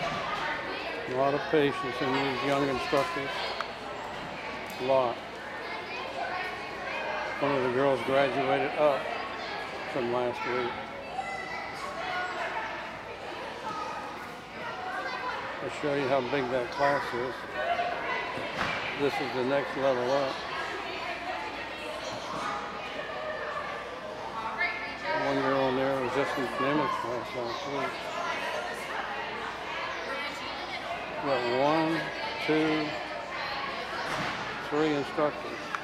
A lot of patience in these young instructors. A lot. One of the girls graduated up from last week. I'll show you how big that class is. This is the next level up. One girl in there was just in Clemens class last week. One, two, three instructors.